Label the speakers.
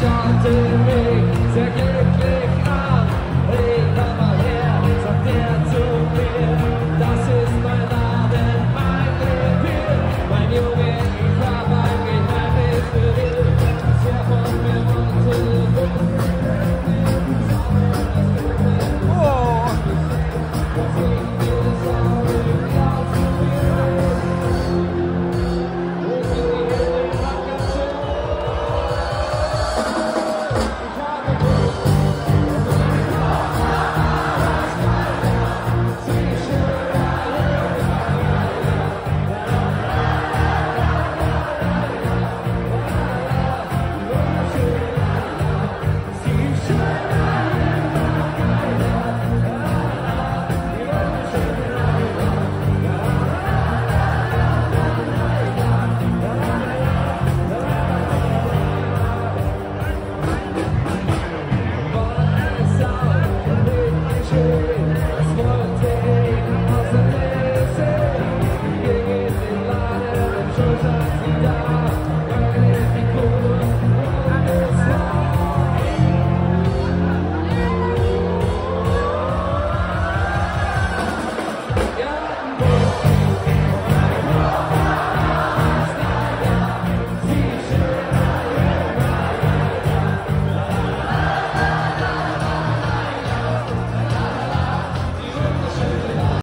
Speaker 1: chanter, c'est